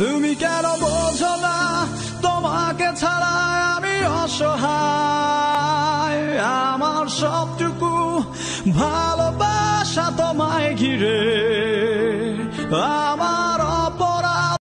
তুমি কেন বোঝো না? তোমাকে ছাড়া আমি অসহায়। আমার সবটুকু ভালোবাসা তোমায় ঘিরে।